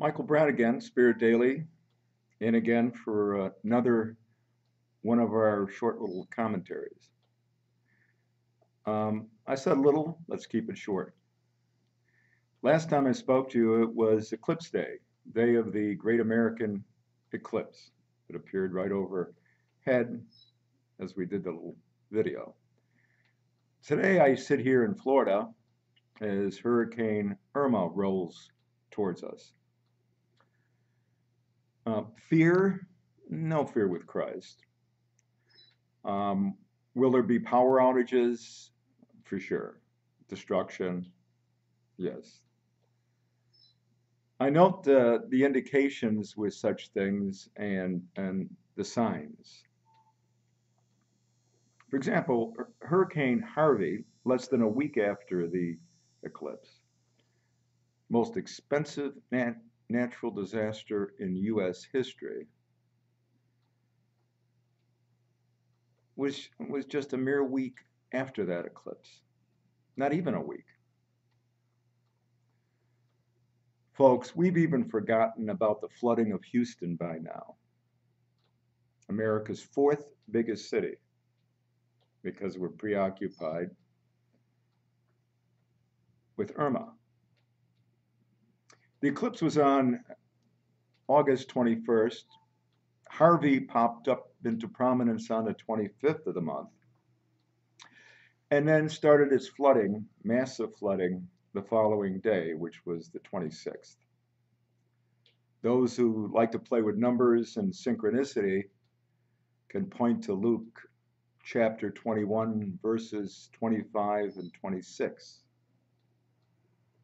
Michael Brown again, Spirit Daily, in again for another one of our short little commentaries. Um, I said little, let's keep it short. Last time I spoke to you, it was Eclipse Day, day of the Great American Eclipse. It appeared right overhead as we did the little video. Today I sit here in Florida as Hurricane Irma rolls towards us. Uh, fear, no fear with Christ. Um, will there be power outages? For sure. Destruction? Yes. I note the, the indications with such things and, and the signs. For example, Hurricane Harvey, less than a week after the eclipse, most expensive nat natural disaster in U.S. history, was, was just a mere week after that eclipse. Not even a week. Folks, we've even forgotten about the flooding of Houston by now. America's fourth biggest city because we're preoccupied with Irma. The eclipse was on August 21st. Harvey popped up into prominence on the 25th of the month and then started its flooding, massive flooding, the following day, which was the 26th. Those who like to play with numbers and synchronicity can point to Luke chapter 21, verses 25 and 26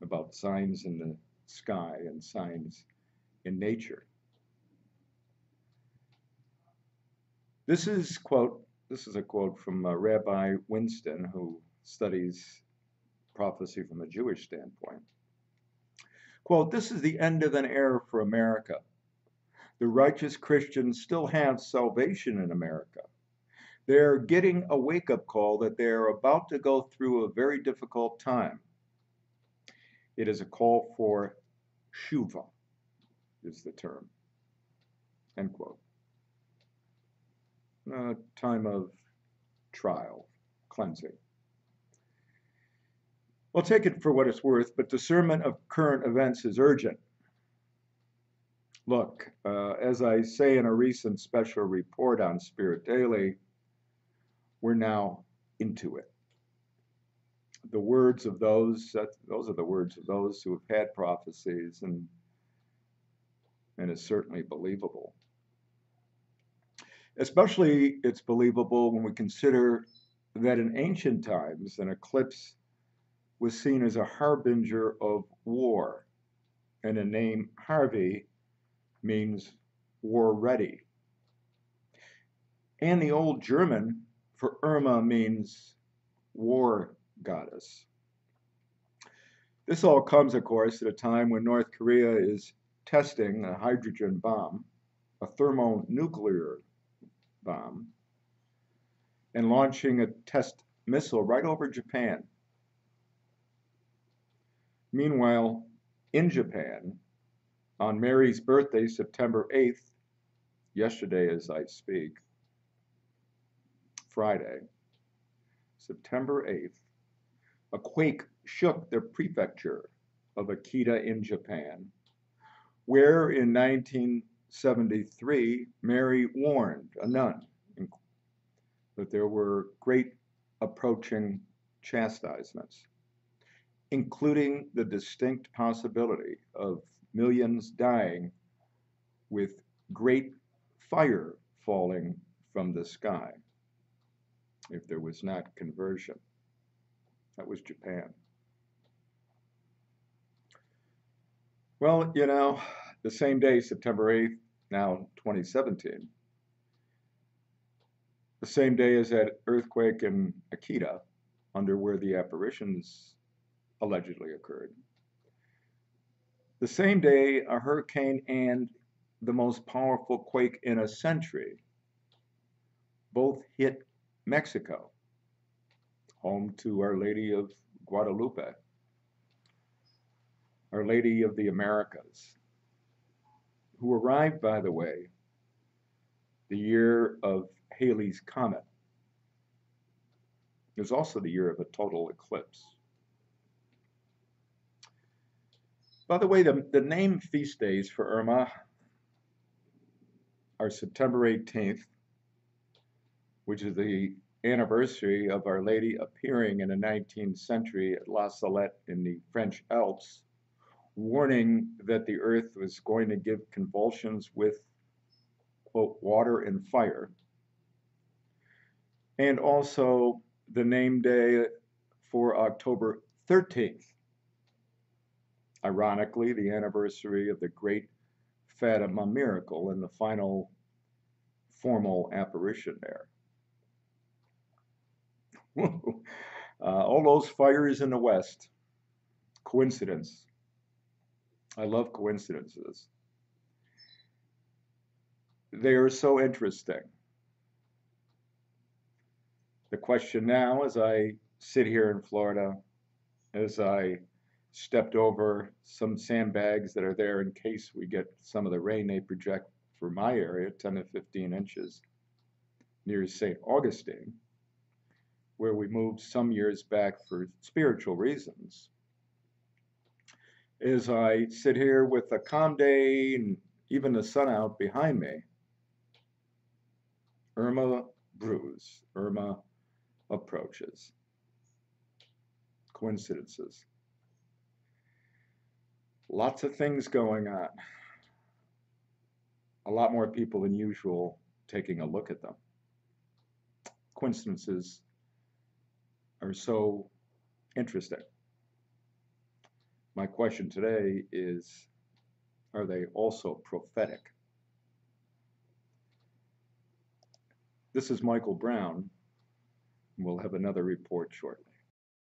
about signs in the sky and signs in nature. This is quote. This is a quote from uh, Rabbi Winston, who studies prophecy from a Jewish standpoint. Quote: This is the end of an era for America. The righteous Christians still have salvation in America. They're getting a wake up call that they're about to go through a very difficult time. It is a call for shuva, is the term. End quote. A time of trial, cleansing. Well, take it for what it's worth, but discernment of current events is urgent. Look, uh, as I say in a recent special report on Spirit Daily, we're now into it. The words of those, those are the words of those who have had prophecies, and, and is certainly believable. Especially, it's believable when we consider that in ancient times, an eclipse was seen as a harbinger of war, and the name Harvey means war ready. And the old German for Irma means war goddess. This all comes, of course, at a time when North Korea is testing a hydrogen bomb, a thermonuclear bomb, and launching a test missile right over Japan. Meanwhile, in Japan, on Mary's birthday, September 8th, yesterday as I speak, Friday, September 8th, a quake shook the prefecture of Akita in Japan, where in 1973 Mary warned a nun that there were great approaching chastisements, including the distinct possibility of millions dying with great fire falling from the sky if there was not conversion. That was Japan. Well, you know, the same day, September 8th, now 2017, the same day as that earthquake in Akita, under where the apparitions allegedly occurred. The same day, a hurricane and the most powerful quake in a century both hit Mexico, home to Our Lady of Guadalupe, Our Lady of the Americas. who arrived, by the way, the year of Halley's Comet. It was also the year of a total eclipse. By the way, the, the name feast days for Irma are September 18th, which is the anniversary of Our Lady appearing in the 19th century at La Salette in the French Alps, warning that the earth was going to give convulsions with, quote, water and fire. And also the name day for October 13th, ironically, the anniversary of the great Fatima miracle and the final formal apparition there. uh, all those fires in the West, coincidence. I love coincidences. They are so interesting. The question now, as I sit here in Florida, as I stepped over some sandbags that are there in case we get some of the rain they project for my area, 10 to 15 inches, near St. Augustine, where we moved some years back for spiritual reasons. As I sit here with a calm day and even the sun out behind me, Irma brews, Irma approaches. Coincidences. Lots of things going on. A lot more people than usual taking a look at them. Coincidences are so interesting. My question today is Are they also prophetic? This is Michael Brown. We'll have another report shortly.